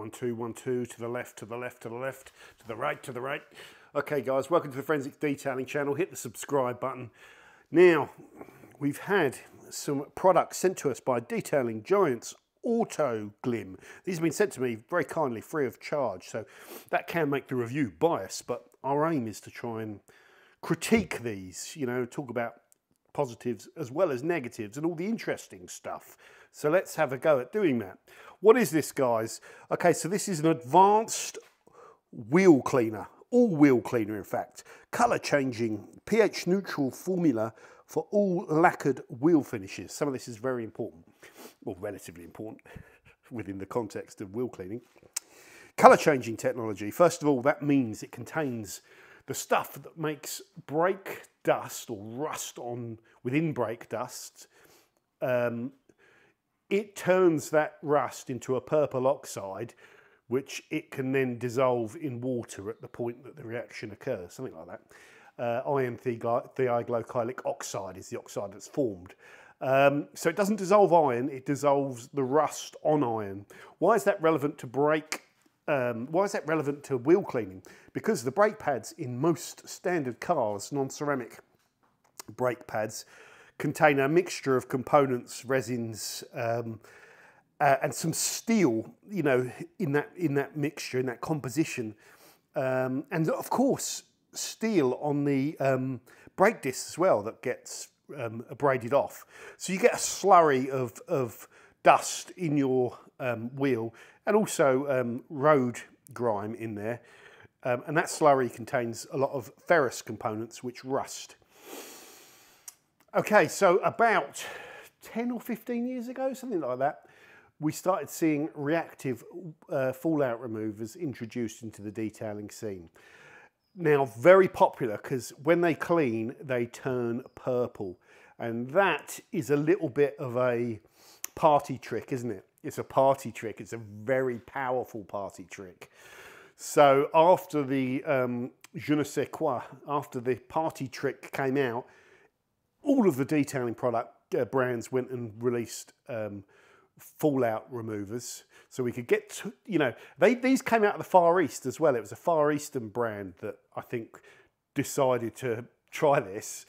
One, two, one, two, to the left, to the left, to the left, to the right, to the right. Okay, guys, welcome to the Forensics Detailing channel. Hit the subscribe button. Now, we've had some products sent to us by Detailing Giants Autoglym. These have been sent to me very kindly, free of charge, so that can make the review biased, but our aim is to try and critique these, you know, talk about positives as well as negatives and all the interesting stuff. So let's have a go at doing that. What is this, guys? Okay, so this is an advanced wheel cleaner, all wheel cleaner, in fact. Color changing, pH neutral formula for all lacquered wheel finishes. Some of this is very important, well, relatively important within the context of wheel cleaning. Color changing technology. First of all, that means it contains the stuff that makes brake dust or rust on within brake dust um, it turns that rust into a purple oxide, which it can then dissolve in water at the point that the reaction occurs, something like that. Uh, iron thioglycolic oxide is the oxide that's formed. Um, so it doesn't dissolve iron, it dissolves the rust on iron. Why is that relevant to brake? Um, why is that relevant to wheel cleaning? Because the brake pads in most standard cars, non-ceramic brake pads, contain a mixture of components, resins, um, uh, and some steel, you know, in that in that mixture, in that composition, um, and of course steel on the um, brake disc as well that gets um, abraded off. So you get a slurry of of dust in your um, wheel, and also um, road grime in there, and that slurry contains a lot of ferrous components which rust. Okay, so about 10 or 15 years ago, something like that, we started seeing reactive uh, fallout removers introduced into the detailing scene. Now, very popular because when they clean, they turn purple. And that is a little bit of a party trick, isn't it? It's a party trick. It's a very powerful party trick. So after the um, je ne sais quoi, after the party trick came out, all of the detailing product uh, brands went and released um, fallout removers. So we could get to, you know they these came out of the far east as well. It was a far eastern brand that i think decided to try this.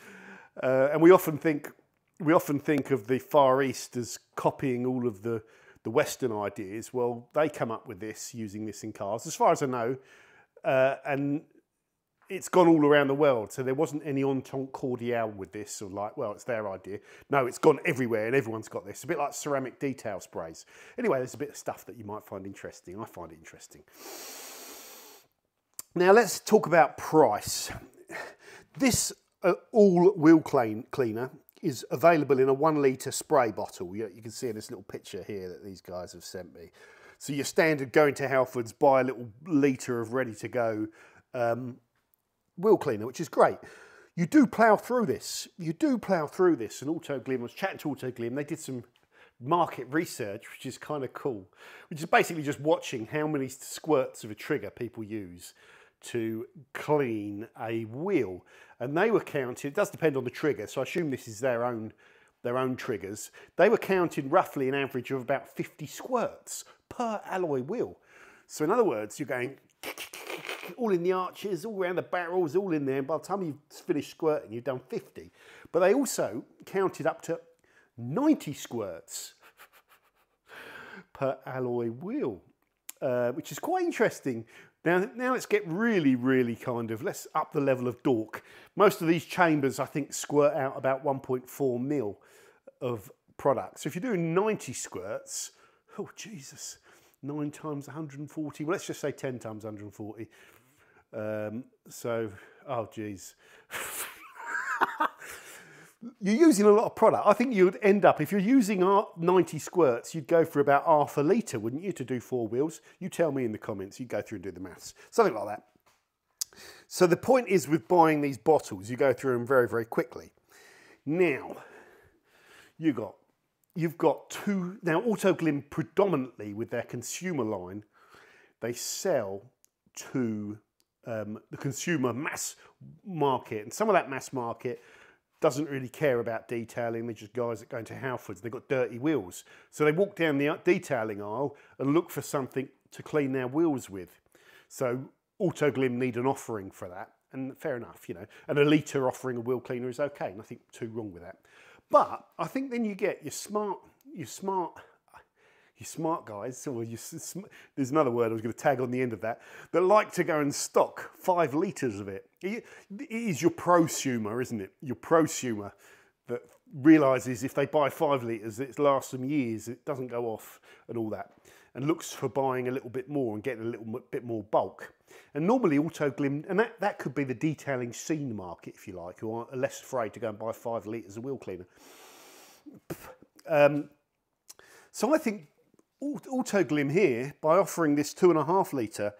Uh, and we often think we often think of the far east as copying all of the the western ideas. Well they come up with this using this in cars as far as i know. Uh, and it's gone all around the world. So there wasn't any entente cordiale with this, or like, well, it's their idea. No, it's gone everywhere, and everyone's got this. a bit like ceramic detail sprays. Anyway, there's a bit of stuff that you might find interesting. I find it interesting. Now let's talk about price. This uh, all wheel clean cleaner is available in a one litre spray bottle. You, you, can see in this little picture here that these guys have sent me. So your standard going to Halfords, buy a little litre of ready to go um, wheel cleaner, which is great. You do plough through this. You do plough through this. And Autoglym, I was chatting to Autoglym, they did some market research, which is kind of cool, which is basically just watching how many squirts of a trigger people use to clean a wheel. And they were counting, it does depend on the trigger, so I assume this is their own their own triggers. They were counting roughly an average of about 50 squirts per alloy wheel. So in other words, you're going all in the arches, all around the barrels, all in there. And by the time you've finished squirting, you've done 50. But they also counted up to 90 squirts per alloy wheel, uh, which is quite interesting. Now, now let's get really, really kind of, let's up the level of dork. Most of these chambers, I think, squirt out about 1.4 mil of product. So if you're doing 90 squirts, oh, Jesus, 9 times 140, well, let's just say 10 times 140. Um, so, oh, geez. you're using a lot of product. I think you'd end up, if you're using 90 squirts, you'd go for about half a litre, wouldn't you, to do four wheels? You tell me in the comments, you go through and do the maths. Something like that. So the point is with buying these bottles, you go through them very, very quickly. Now, you got you've got two, now Autoglym predominantly with their consumer line, they sell to um, the consumer mass market. And some of that mass market doesn't really care about detailing. They're just guys that go into Halfords. They've got dirty wheels. So they walk down the detailing aisle and look for something to clean their wheels with. So Autoglym need an offering for that, and fair enough, you know. And a litre offering a wheel cleaner is okay, nothing too wrong with that. But I think then you get your smart, your smart, your smart guys, or your, there's another word I was going to tag on the end of that, that like to go and stock five litres of it. It is your prosumer, isn't it? Your prosumer that realises if they buy five litres, it lasts them years, it doesn't go off and all that, and looks for buying a little bit more and getting a little bit more bulk. And normally Autoglym, and that, that could be the detailing scene market, if you like, who are less afraid to go and buy five litres of wheel cleaner. Um, so I think Autoglym here, by offering this two and a half litre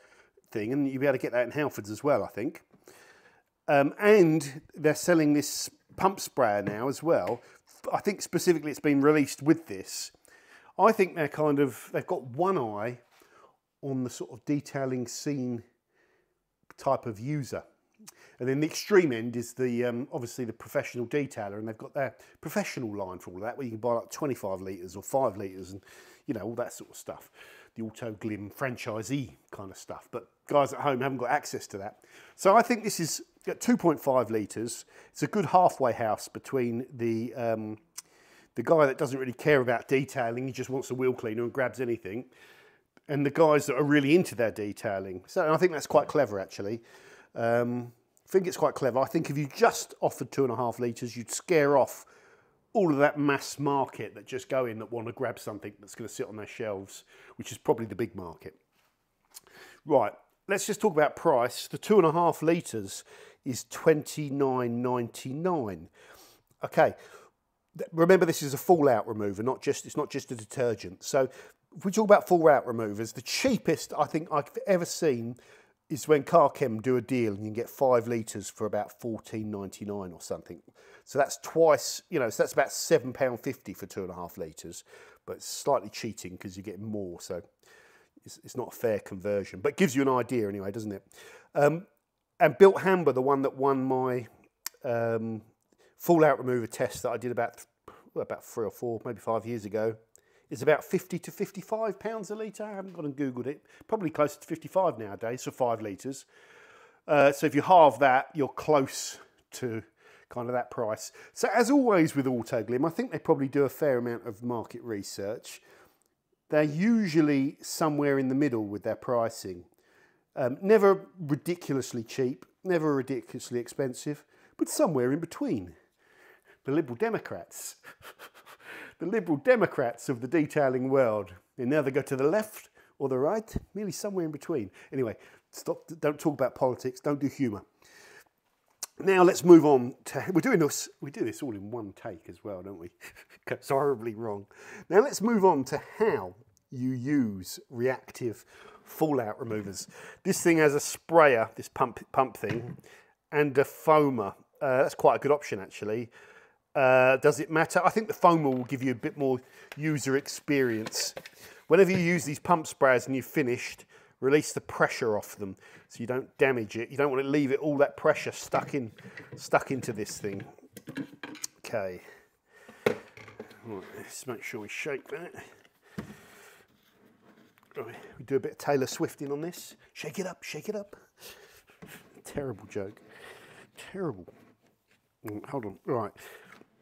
thing, and you'll be able to get that in Halfords as well, I think. Um, and they're selling this pump sprayer now as well. I think specifically it's been released with this. I think they're kind of, they've got one eye on the sort of detailing scene type of user. And then the extreme end is the um, obviously the professional detailer, and they've got their professional line for all that, where you can buy like 25 litres or 5 litres and you know all that sort of stuff. The Autoglym franchisee kind of stuff. But guys at home haven't got access to that. So I think this is at 2.5 litres. It's a good halfway house between the um, the guy that doesn't really care about detailing, he just wants a wheel cleaner and grabs anything, and the guys that are really into their detailing. So I think that's quite clever actually. Um, I think it's quite clever. I think if you just offered two and a half litres, you'd scare off all of that mass market that just go in that want to grab something that's going to sit on their shelves, which is probably the big market. Right, let's just talk about price. The two and a half litres is twenty nine ninety nine. Okay, remember this is a fallout remover, not just it's not just a detergent. So if we talk about fallout removers, the cheapest I think I've ever seen is when Carchem do a deal and you can get five litres for about fourteen ninety nine or something. So that's twice, you know, so that's about seven pound fifty for two and a half litres, but it's slightly cheating because you get more. So it's, it's, not a fair conversion, but gives you an idea anyway, doesn't it? Um, and Bilt Hamber, the one that won my um, fallout remover test that I did about well, about three or four, maybe five years ago, is about 50 to 55 pounds a litre. I haven't gone and Googled it. Probably closer to 55 nowadays for five litres. Uh, so if you halve that, you're close to kind of that price. So as always with Autoglym, I think they probably do a fair amount of market research. They're usually somewhere in the middle with their pricing. Um, never ridiculously cheap, never ridiculously expensive, but somewhere in between. The Liberal Democrats. the Liberal Democrats of the detailing world. They neither go to the left or the right, merely somewhere in between. Anyway, stop, don't talk about politics, don't do humour. Now let's move on to, we're doing this, we do this all in one take as well, don't we? it's horribly wrong. Now let's move on to how you use reactive fallout removers. This thing has a sprayer, this pump, pump thing, and a foamer. Uh, that's quite a good option actually. Uh, does it matter? I think the foamer will give you a bit more user experience. Whenever you use these pump sprayers and you've finished, release the pressure off them so you don't damage it. You don't want to leave it all that pressure stuck in, stuck into this thing. Okay. Right, let's make sure we shake that. Right, we do a bit of Taylor Swifting on this. Shake it up, shake it up. Terrible joke. Terrible. Mm, hold on. Right.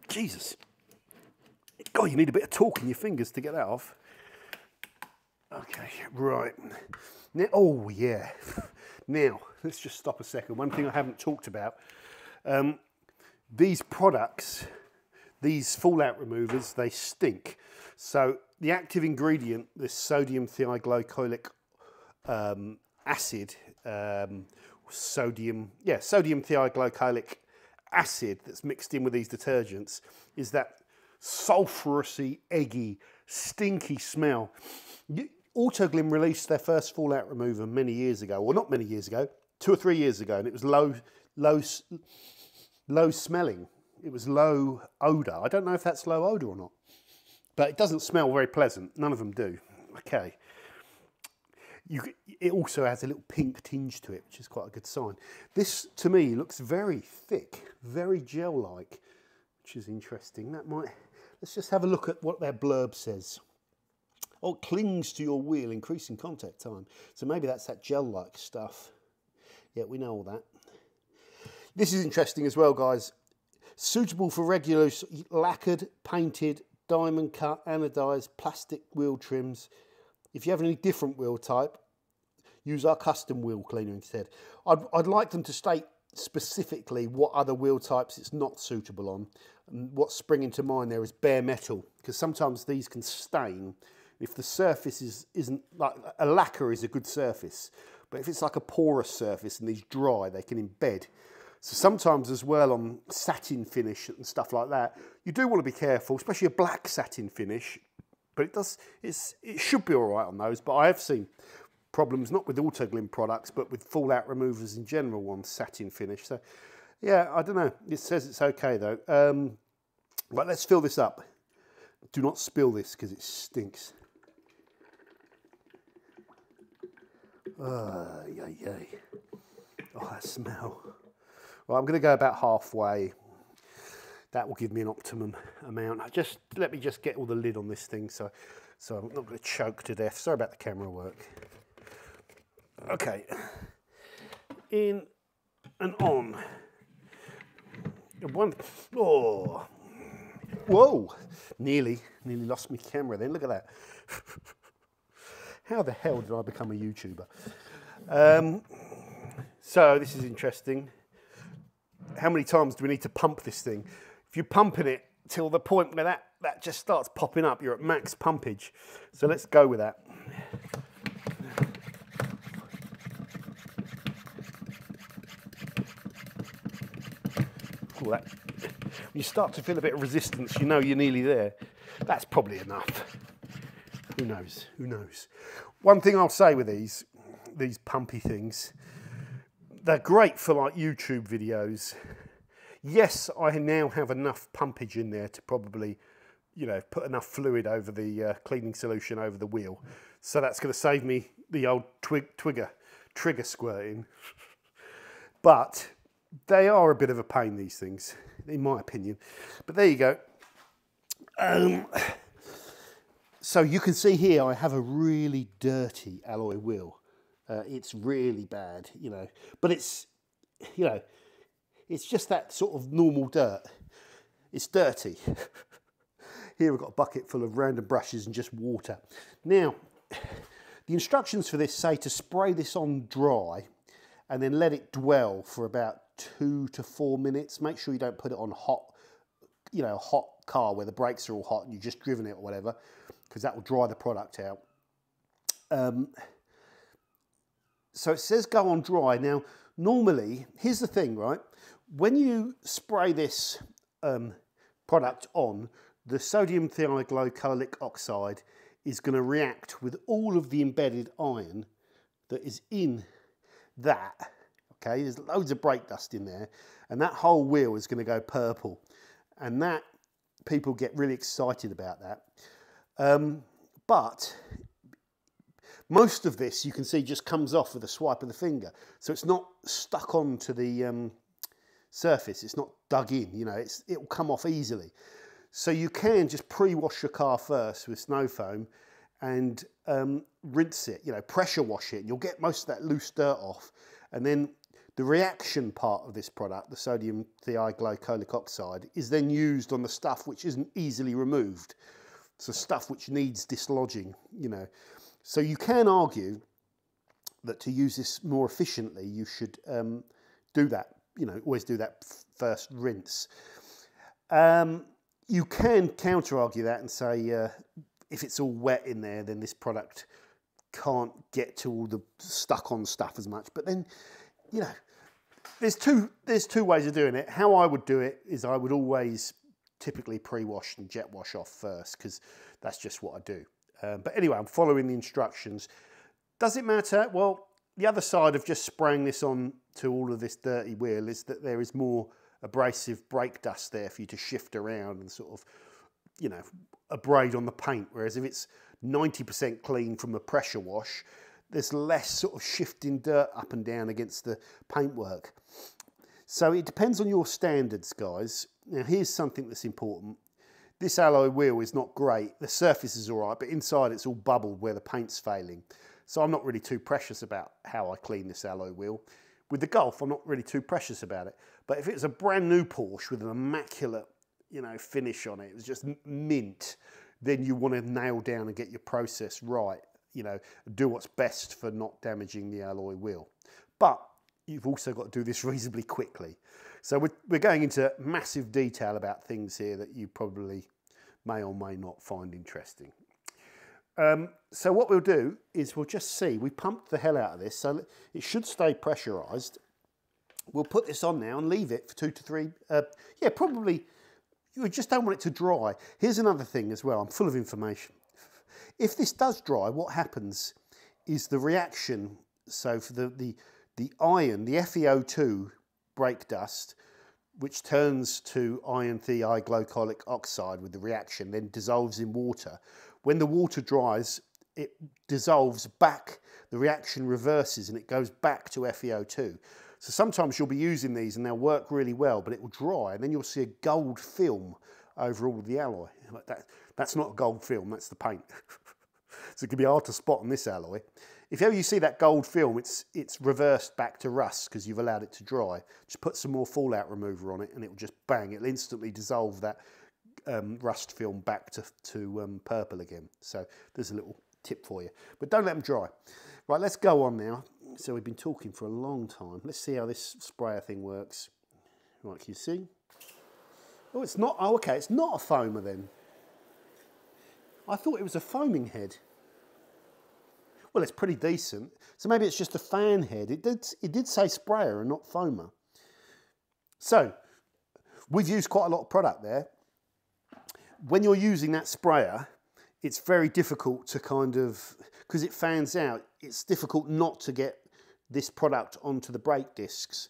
Jesus. God, you need a bit of torque in your fingers to get that off. Okay, right. Now, oh, yeah. Now, let's just stop a second. One thing I haven't talked about. Um, these products, these fallout removers, they stink. So the active ingredient, this sodium thioglycolic um, acid, um, sodium, yeah, sodium thioglycolic acid that's mixed in with these detergents is that sulfurousy, eggy, stinky smell. Autoglym released their first fallout remover many years ago, or not many years ago, two or three years ago, and it was low, low, low smelling. It was low odour. I don't know if that's low odour or not, but it doesn't smell very pleasant. None of them do. Okay. You, it also has a little pink tinge to it, which is quite a good sign. This, to me, looks very thick, very gel-like, which is interesting. That might. Let's just have a look at what their blurb says. Oh, clings to your wheel, increasing contact time. So maybe that's that gel-like stuff. Yeah, we know all that. This is interesting as well, guys. Suitable for regular lacquered, painted, diamond cut, anodized plastic wheel trims. If you have any different wheel type, use our custom wheel cleaner instead. I'd, I'd like them to state specifically what other wheel types it's not suitable on. And what's springing to mind there is bare metal, because sometimes these can stain if the surface is, isn't like a lacquer is a good surface, but if it's like a porous surface and these dry, they can embed. So sometimes as well on satin finish and stuff like that, you do want to be careful, especially a black satin finish. But it does, it's, it should be all right on those. But I have seen problems not with Autoglym products, but with fallout removers in general on satin finish. So yeah, I don't know. It says it's okay though. Um, but let's fill this up. Do not spill this because it stinks. Oh, yay, yay. Oh, that smell. Well, I'm going to go about halfway. That will give me an optimum amount. Just let me just get all the lid on this thing so, so I'm not going to choke to death. Sorry about the camera work. Okay. In and on. One, oh, whoa, nearly, nearly lost my camera then. Look at that. How the hell did I become a YouTuber? Um, so this is interesting. How many times do we need to pump this thing? If you're pumping it till the point where that, that just starts popping up, you're at max pumpage. So let's go with that. Ooh, that, you start to feel a bit of resistance, you know you're nearly there. That's probably enough. Who knows? Who knows? One thing I'll say with these, these pumpy things, they're great for like YouTube videos. Yes, I now have enough pumpage in there to probably, you know, put enough fluid over the uh, cleaning solution over the wheel. So that's going to save me the old twig, twigger, trigger squirting. but they are a bit of a pain, these things, in my opinion. But there you go. Um, so you can see here I have a really dirty alloy wheel. Uh, it's really bad, you know, but it's, you know, it's just that sort of normal dirt. It's dirty. here we've got a bucket full of random brushes and just water. Now, the instructions for this say to spray this on dry and then let it dwell for about two to four minutes. Make sure you don't put it on hot, you know, a hot car where the brakes are all hot and you've just driven it or whatever because that will dry the product out. Um, so it says go on dry. Now, normally, here's the thing, right? When you spray this um, product on, the sodium thioglycolic oxide is going to react with all of the embedded iron that is in that. Okay, there's loads of brake dust in there, and that whole wheel is going to go purple. And that, people get really excited about that. Um, but most of this you can see just comes off with a swipe of the finger. So it's not stuck onto the um, surface. It's not dug in, you know, it's, it'll come off easily. So you can just pre-wash your car first with snow foam and um, rinse it, you know, pressure wash it. And you'll get most of that loose dirt off. And then the reaction part of this product, the sodium thioglycolic oxide, is then used on the stuff which isn't easily removed. So stuff which needs dislodging, you know. So you can argue that to use this more efficiently, you should um, do that, you know, always do that first rinse. Um, you can counter argue that and say uh, if it's all wet in there, then this product can't get to all the stuck on stuff as much. But then, you know, there's two there's two ways of doing it. How I would do it is I would always typically pre-wash and jet wash off first because that's just what I do. Um, but anyway, I'm following the instructions. Does it matter? Well, the other side of just spraying this on to all of this dirty wheel is that there is more abrasive brake dust there for you to shift around and sort of, you know, abrade on the paint. Whereas if it's 90% clean from a pressure wash, there's less sort of shifting dirt up and down against the paintwork. So it depends on your standards, guys. Now here's something that's important. This alloy wheel is not great. The surface is all right, but inside it's all bubbled where the paint's failing. So I'm not really too precious about how I clean this alloy wheel. With the Golf, I'm not really too precious about it. But if it's a brand new Porsche with an immaculate, you know, finish on it, it was just mint, then you want to nail down and get your process right. You know, do what's best for not damaging the alloy wheel. But you've also got to do this reasonably quickly. So we're, we're going into massive detail about things here that you probably may or may not find interesting. Um, so what we'll do is we'll just see, we pumped the hell out of this, so it should stay pressurised. We'll put this on now and leave it for two to three, uh, yeah, probably, you just don't want it to dry. Here's another thing as well, I'm full of information. If this does dry, what happens is the reaction, so for the, the, the iron, the FeO2 brake dust, which turns to iron thioglycolic oxide with the reaction, then dissolves in water. When the water dries, it dissolves back, the reaction reverses and it goes back to FeO2. So sometimes you'll be using these and they'll work really well, but it will dry and then you'll see a gold film over all of the alloy. That, that's not a gold film, that's the paint. so it can be hard to spot on this alloy. If ever you see that gold film, it's, it's reversed back to rust because you've allowed it to dry. Just put some more fallout remover on it and it will just bang, it'll instantly dissolve that um, rust film back to, to um, purple again. So there's a little tip for you. But don't let them dry. Right, let's go on now. So we've been talking for a long time. Let's see how this sprayer thing works. Right, can you see? Oh, it's not, oh, okay, it's not a foamer then. I thought it was a foaming head. Well, it's pretty decent. So maybe it's just a fan head. It did, it did say sprayer and not foamer. So we've used quite a lot of product there. When you're using that sprayer, it's very difficult to kind of, because it fans out, it's difficult not to get this product onto the brake discs.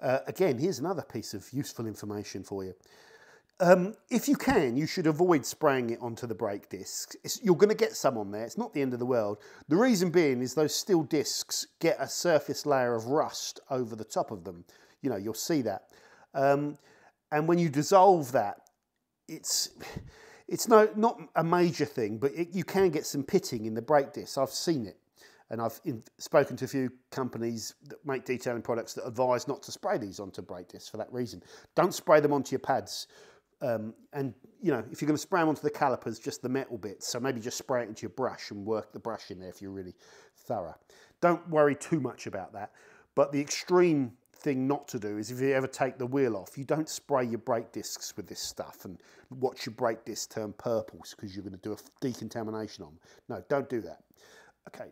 Uh, again, here's another piece of useful information for you. Um, if you can, you should avoid spraying it onto the brake discs. It's, you're going to get some on there. It's not the end of the world. The reason being is those steel discs get a surface layer of rust over the top of them. You know, you'll see that. Um, and when you dissolve that, it's it's no not a major thing, but it, you can get some pitting in the brake discs. I've seen it, and I've in, spoken to a few companies that make detailing products that advise not to spray these onto brake discs for that reason. Don't spray them onto your pads um, and you know, if you're going to spray them onto the calipers, just the metal bits. So maybe just spray it into your brush and work the brush in there if you're really thorough. Don't worry too much about that. But the extreme thing not to do is if you ever take the wheel off, you don't spray your brake discs with this stuff and watch your brake discs turn purple because you're going to do a decontamination on them. No, don't do that. Okay.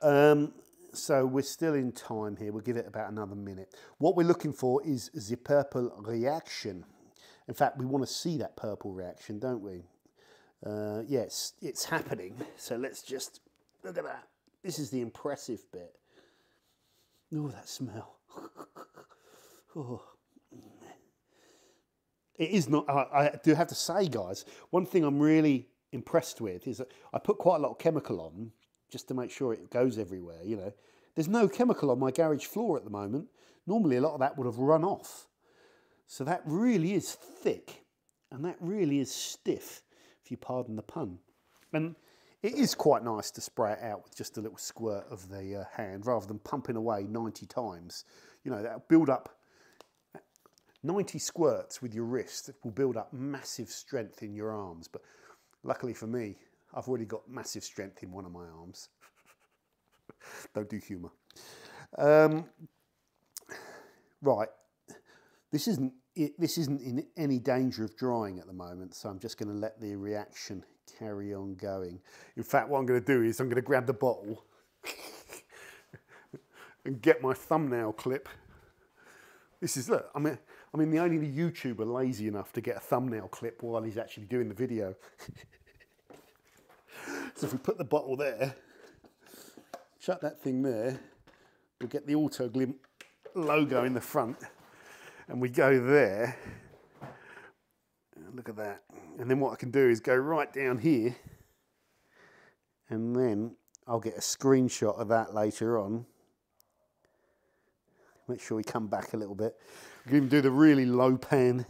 Um, so we're still in time here. We'll give it about another minute. What we're looking for is the purple reaction. In fact, we want to see that purple reaction, don't we? Uh, yes, it's happening. So let's just look at that. This is the impressive bit. Oh, that smell. oh. It is not, I, I do have to say, guys, one thing I'm really impressed with is that I put quite a lot of chemical on just to make sure it goes everywhere, you know. There's no chemical on my garage floor at the moment. Normally a lot of that would have run off. So that really is thick and that really is stiff, if you pardon the pun. And it is quite nice to spray it out with just a little squirt of the uh, hand rather than pumping away 90 times. You know, that'll build up 90 squirts with your wrist will build up massive strength in your arms. But luckily for me, I've already got massive strength in one of my arms. Don't do humour. Um, right, this isn't, it, this isn't in any danger of drying at the moment, so I'm just going to let the reaction carry on going. In fact, what I'm going to do is I'm going to grab the bottle and get my thumbnail clip. This is, look, I mean, I mean, the only YouTuber lazy enough to get a thumbnail clip while he's actually doing the video. so if we put the bottle there, shut that thing there, we'll get the Autoglym logo in the front and we go there. Look at that. And then what I can do is go right down here and then I'll get a screenshot of that later on. Make sure we come back a little bit. We can do the really low pan.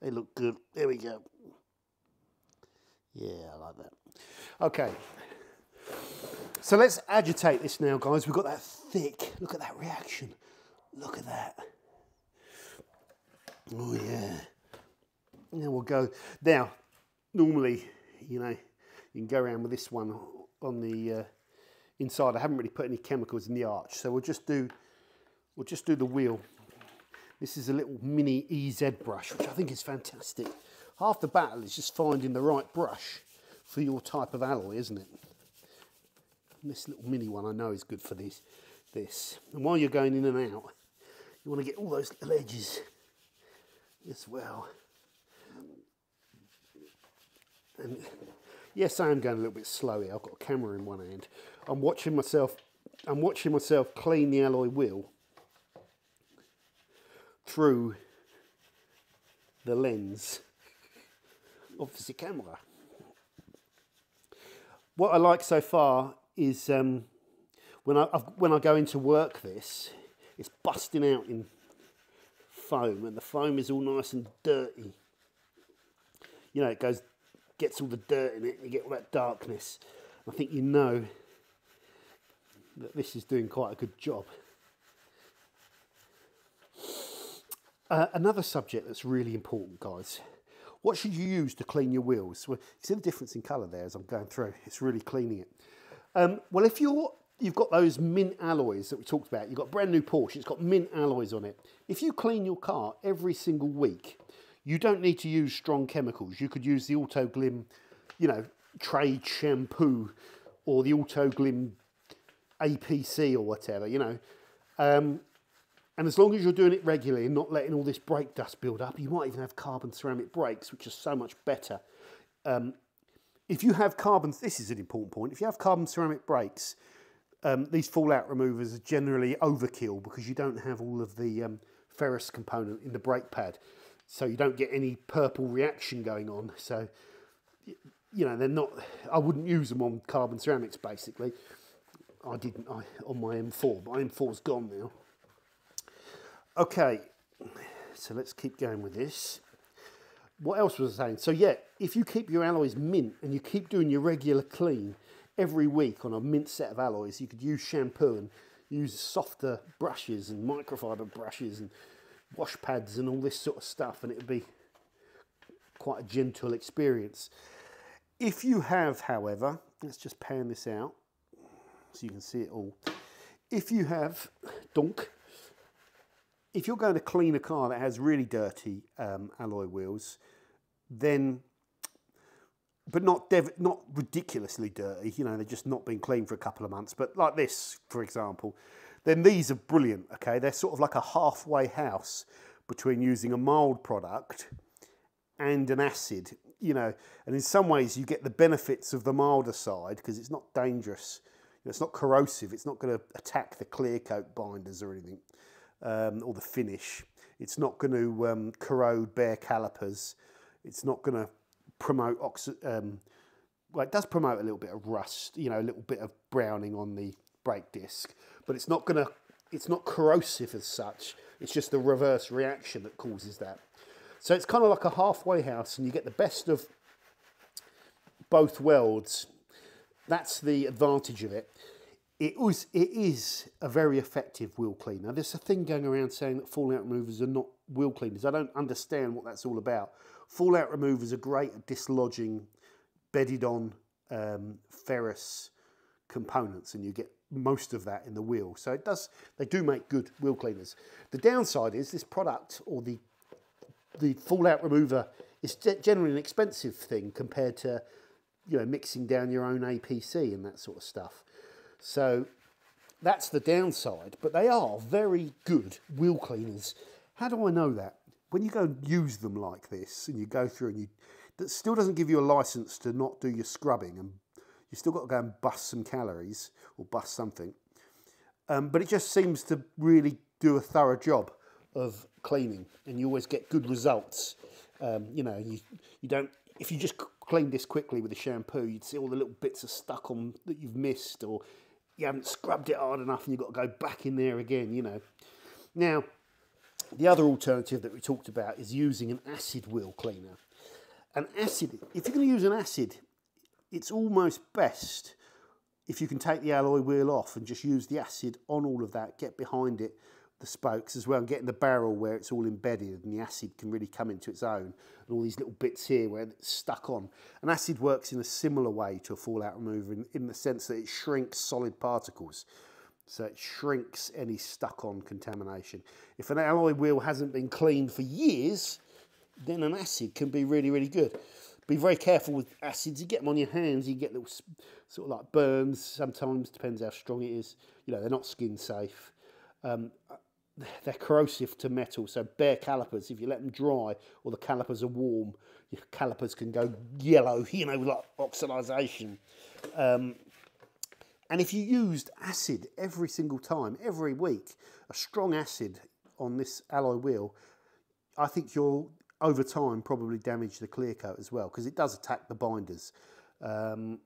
They look good. There we go. Yeah, I like that. Okay. So let's agitate this now, guys. We've got that thick. Look at that reaction. Look at that. Oh, yeah. Now we'll go. Now, normally, you know, you can go around with this one on the uh, inside. I haven't really put any chemicals in the arch, so we'll just do we'll just do the wheel. This is a little mini EZ brush, which I think is fantastic. Half the battle is just finding the right brush for your type of alloy, isn't it? And this little mini one I know is good for this. This. And while you're going in and out, you want to get all those little edges as well. And yes, I am going a little bit slow here. I've got a camera in one hand. I'm watching myself. I'm watching myself clean the alloy wheel through the lens of the camera. What I like so far is um, when I I've, when I go into work this, it's busting out in foam, and the foam is all nice and dirty. You know, it goes gets all the dirt in it, you get all that darkness. I think you know that this is doing quite a good job. Uh, another subject that's really important, guys. What should you use to clean your wheels? Well, you see the difference in colour there as I'm going through. It's really cleaning it. Um, well, if you're you've got those mint alloys that we talked about. You've got brand new Porsche. It's got mint alloys on it. If you clean your car every single week, you don't need to use strong chemicals. You could use the Autoglym, you know, trade shampoo or the Autoglym APC or whatever, you know. Um, and as long as you're doing it regularly and not letting all this brake dust build up, you might even have carbon ceramic brakes, which are so much better. Um, if you have carbon, this is an important point, if you have carbon ceramic brakes, um, these fallout removers are generally overkill because you don't have all of the um, ferrous component in the brake pad so you don't get any purple reaction going on. So, you know, they're not, I wouldn't use them on carbon ceramics basically. I didn't I, on my M4, my M4's gone now. Okay, so let's keep going with this. What else was I saying? So yeah, if you keep your alloys mint and you keep doing your regular clean every week on a mint set of alloys, you could use shampoo and use softer brushes and microfiber brushes and wash pads and all this sort of stuff, and it would be quite a gentle experience. If you have, however, let's just pan this out so you can see it all. If you have, donk, if you're going to clean a car that has really dirty um, alloy wheels, then, but not not ridiculously dirty, you know, they've just not been cleaned for a couple of months, but like this, for example, then these are brilliant, okay? They're sort of like a halfway house between using a mild product and an acid, you know, and in some ways you get the benefits of the milder side because it's not dangerous, it's not corrosive, it's not going to attack the clear coat binders or anything, um, or the finish. It's not going to um, corrode bare calipers. It's not going to promote oxi- um, well, it does promote a little bit of rust, you know, a little bit of browning on the brake disc, but it's not going to, it's not corrosive as such. It's just the reverse reaction that causes that. So it's kind of like a halfway house, and you get the best of both worlds. That's the advantage of it. It was, it is a very effective wheel cleaner. There's a thing going around saying that fallout removers are not wheel cleaners. I don't understand what that's all about. Fallout removers are great at dislodging bedded on um, ferrous components, and you get most of that in the wheel. So it does, they do make good wheel cleaners. The downside is this product or the the fallout remover is generally an expensive thing compared to you know mixing down your own APC and that sort of stuff. So that's the downside, but they are very good wheel cleaners. How do I know that? When you go and use them like this and you go through and you that still doesn't give you a license to not do your scrubbing and you still got to go and bust some calories or bust something. Um, but it just seems to really do a thorough job of cleaning, and you always get good results. Um, you know, you you don't if you just clean this quickly with a shampoo, you'd see all the little bits are stuck on that you've missed, or you haven't scrubbed it hard enough, and you've got to go back in there again. You know. Now, the other alternative that we talked about is using an acid wheel cleaner. an acid, if you're going to use an acid, it's almost best if you can take the alloy wheel off and just use the acid on all of that, get behind it, the spokes as well, and get in the barrel where it's all embedded and the acid can really come into its own, and all these little bits here where it's stuck on. An acid works in a similar way to a fallout remover in, in the sense that it shrinks solid particles. So it shrinks any stuck on contamination. If an alloy wheel hasn't been cleaned for years, then an acid can be really, really good. Be very careful with acids. You get them on your hands, you get little sort of like burns sometimes, depends how strong it is. You know, they're not skin safe. Um, they're corrosive to metal, so bare calipers, if you let them dry or the calipers are warm, your calipers can go yellow, you know, like oxidization. Um, and if you used acid every single time, every week, a strong acid on this alloy wheel, I think you'll over time probably damage the clear coat as well because it does attack the binders. Um,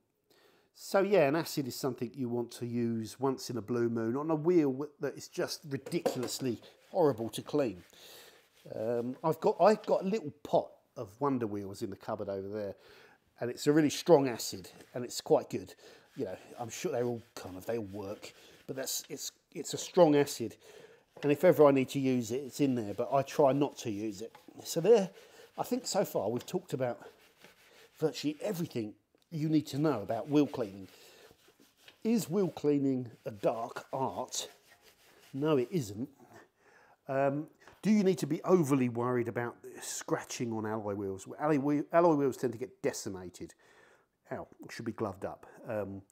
so yeah, an acid is something you want to use once in a blue moon on a wheel that is just ridiculously horrible to clean. Um, I've got I've got a little pot of Wonder Wheels in the cupboard over there, and it's a really strong acid, and it's quite good. You know, I'm sure they're all kind of they all work, but that's it's it's a strong acid, and if ever I need to use it, it's in there. But I try not to use it. So there, I think so far we've talked about virtually everything you need to know about wheel cleaning. Is wheel cleaning a dark art? No, it isn't. Um, do you need to be overly worried about scratching on alloy wheels? Alloy, alloy wheels tend to get decimated. Ow, should be gloved up. Um,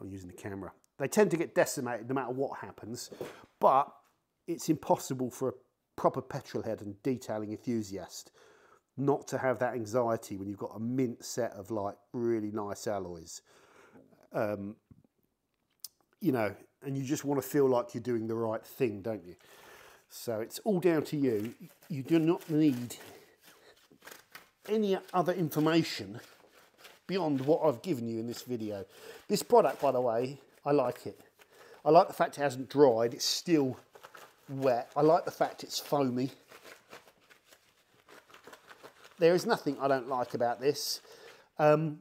I'm using the camera. They tend to get decimated no matter what happens, but it's impossible for a proper petrol head and detailing enthusiast not to have that anxiety when you've got a mint set of like really nice alloys. Um, you know, and you just want to feel like you're doing the right thing, don't you? So it's all down to you. You do not need any other information beyond what I've given you in this video. This product, by the way, I like it. I like the fact it hasn't dried, it's still wet. I like the fact it's foamy. There is nothing I don't like about this. Um,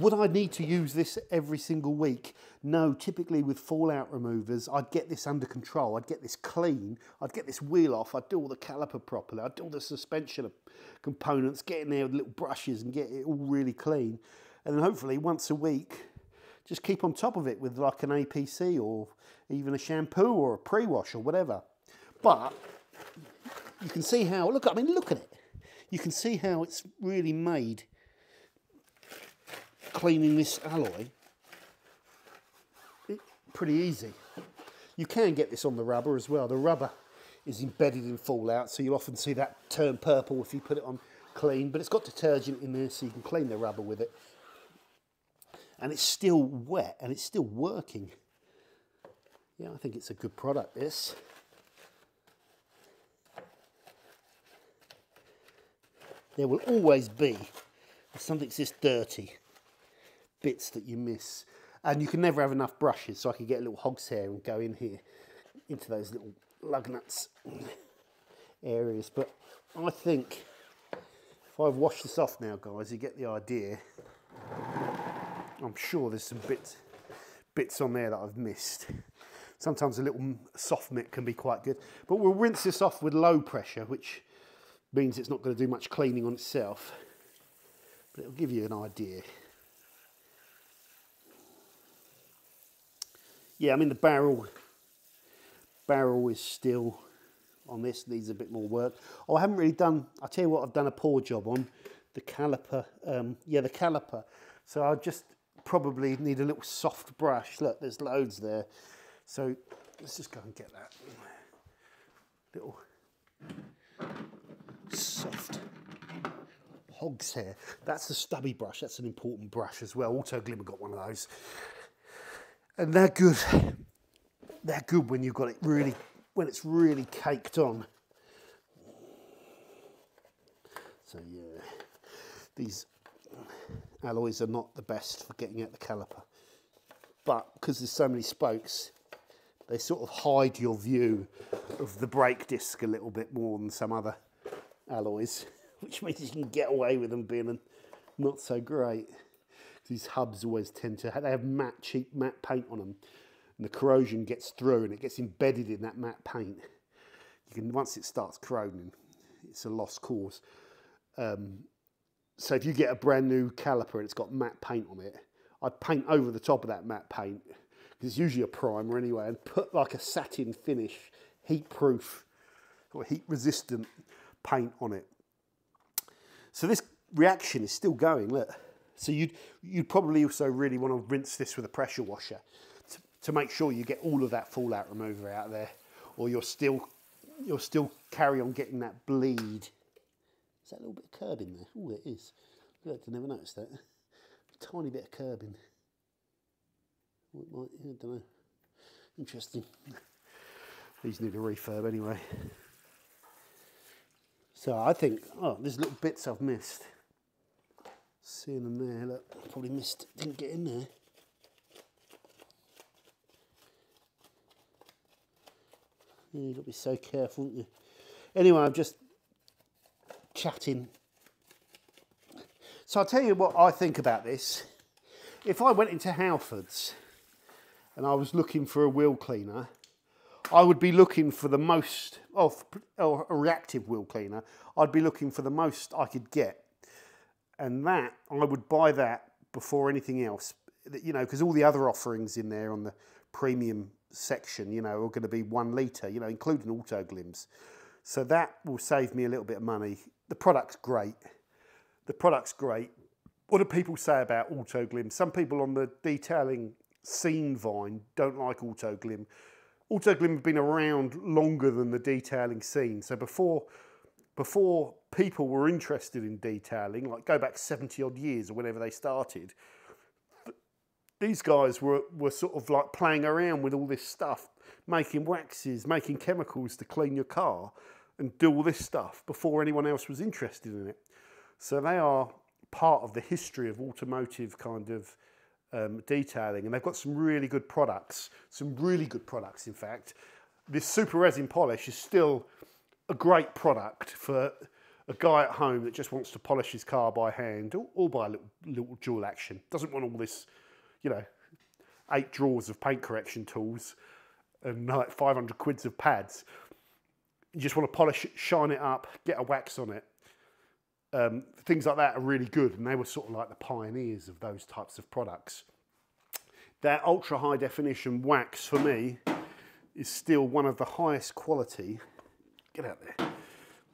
would I need to use this every single week? No, typically with fallout removers, I'd get this under control. I'd get this clean. I'd get this wheel off. I'd do all the caliper properly. I'd do all the suspension components, get in there with little brushes and get it all really clean. And then hopefully once a week, just keep on top of it with like an APC or even a shampoo or a pre-wash or whatever. But you can see how, look, I mean, look at it you can see how it's really made cleaning this alloy pretty easy. You can get this on the rubber as well. The rubber is embedded in fallout, so you'll often see that turn purple if you put it on clean, but it's got detergent in there so you can clean the rubber with it. And it's still wet and it's still working. Yeah, I think it's a good product, this. there will always be, if something's this dirty, bits that you miss. And you can never have enough brushes, so I could get a little hog's hair and go in here into those little lug nuts areas. But I think if I've washed this off now, guys, you get the idea. I'm sure there's some bits, bits on there that I've missed. Sometimes a little soft mitt can be quite good. But we'll rinse this off with low pressure, which means it's not going to do much cleaning on itself, but it'll give you an idea. Yeah, I mean the barrel barrel is still on this, needs a bit more work. Oh, I haven't really done, I'll tell you what I've done a poor job on, the caliper, um, yeah, the caliper. So I just probably need a little soft brush. Look, there's loads there. So let's just go and get that. Little soft hog's hair. That's the stubby brush. That's an important brush as well. Auto Glimmer got one of those. And they're good. They're good when you've got it really, when it's really caked on. So yeah, these alloys are not the best for getting out the caliper. But because there's so many spokes, they sort of hide your view of the brake disc a little bit more than some other alloys, which means you can get away with them being not so great. These hubs always tend to have, they have matte, cheap matte paint on them, and the corrosion gets through and it gets embedded in that matte paint. You can once it starts corroding, it's a lost cause. Um, so if you get a brand new caliper and it's got matte paint on it, I'd paint over the top of that matte paint it's usually a primer anyway, and put like a satin finish, heat proof or heat resistant paint on it. So this reaction is still going, look. So you'd, you'd probably also really want to rinse this with a pressure washer to, to make sure you get all of that fallout remover out there or you're still, you'll still carry on getting that bleed. Is that a little bit of curb in there? Oh, it is. Look, I never noticed that. A tiny bit of curbing. I don't know. Interesting. These need a refurb anyway. So I think, oh, there's little bits I've missed. Seeing them there, look, probably missed, didn't get in there. You've got to be so careful, haven't you? Anyway, I'm just chatting. So I'll tell you what I think about this. If I went into Halfords and I was looking for a wheel cleaner, I would be looking for the most, oh, of oh, a reactive wheel cleaner, I'd be looking for the most I could get. And that, I would buy that before anything else, you know, because all the other offerings in there on the premium section, you know, are going to be one litre, you know, including Autoglym's. So that will save me a little bit of money. The product's great. The product's great. What do people say about auto? Some people on the detailing scene vine don't like auto glim Autoglym have been around longer than the detailing scene. So before, before people were interested in detailing, like go back 70 odd years or whenever they started, these guys were, were sort of like playing around with all this stuff, making waxes, making chemicals to clean your car and do all this stuff before anyone else was interested in it. So they are part of the history of automotive kind of um, detailing, and they've got some really good products, some really good products, in fact. This super resin polish is still a great product for a guy at home that just wants to polish his car by hand or, by a little, little dual action. Doesn't want all this, you know, eight drawers of paint correction tools and like 500 quids of pads. You just want to polish it, shine it up, get a wax on it, um, things like that are really good, and they were sort of like the pioneers of those types of products. Their ultra high definition wax for me is still one of the highest quality. Get out there.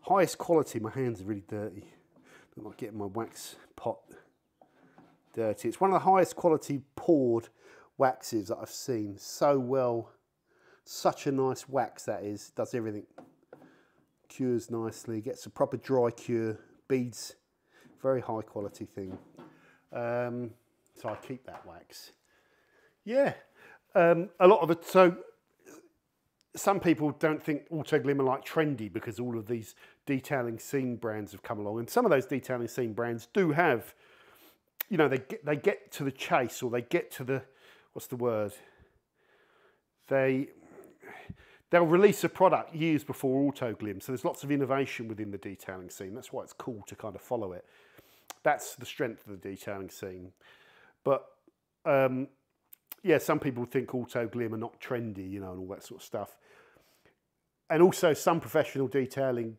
Highest quality. My hands are really dirty. I'm not getting my wax pot dirty. It's one of the highest quality poured waxes that I've seen. So well, such a nice wax that is. Does everything. Cures nicely. Gets a proper dry cure beads, very high quality thing. Um, so I keep that wax. Yeah, um, a lot of it. So some people don't think auto glimmer like trendy because all of these detailing scene brands have come along, and some of those detailing scene brands do have, you know, they get they get to the chase or they get to the what's the word? They They'll release a product years before Autoglym, so there's lots of innovation within the detailing scene. That's why it's cool to kind of follow it. That's the strength of the detailing scene. But um, yeah, some people think Autoglym are not trendy, you know, and all that sort of stuff. And also some professional detailing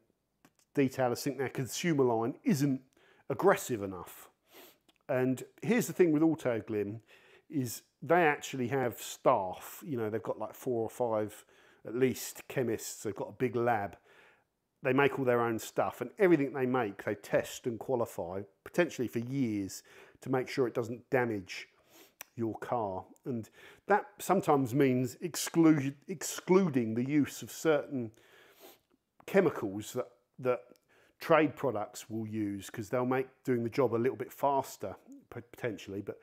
detailers think their consumer line isn't aggressive enough. And here's the thing with Autoglym is they actually have staff, you know, they've got like four or five at least chemists, they've got a big lab. They make all their own stuff and everything they make, they test and qualify, potentially for years, to make sure it doesn't damage your car. And that sometimes means exclude, excluding the use of certain chemicals that, that trade products will use because they'll make doing the job a little bit faster potentially, but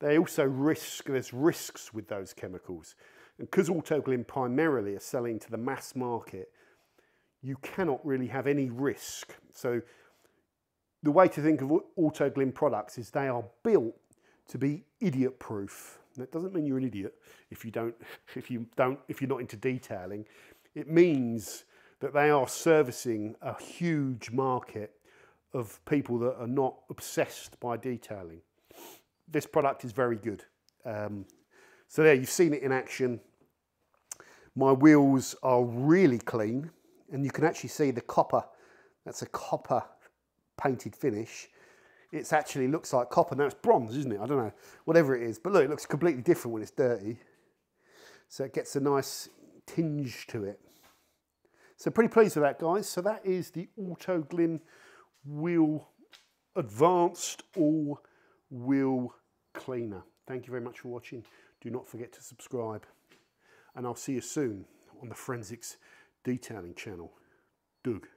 they also risk, there's risks with those chemicals. And because Autoglym primarily are selling to the mass market, you cannot really have any risk. So the way to think of Autoglym products is they are built to be idiot proof. That doesn't mean you're an idiot if you don't, if you don't, if you're not into detailing. It means that they are servicing a huge market of people that are not obsessed by detailing. This product is very good. Um, so there, you've seen it in action. My wheels are really clean and you can actually see the copper, that's a copper painted finish. It actually looks like copper. Now it's bronze, isn't it? I don't know, whatever it is. But look, it looks completely different when it's dirty. So it gets a nice tinge to it. So pretty pleased with that, guys. So that is the Autoglym Wheel Advanced All Wheel Cleaner. Thank you very much for watching. Do not forget to subscribe. And I'll see you soon on the Forensics Detailing channel. Doug.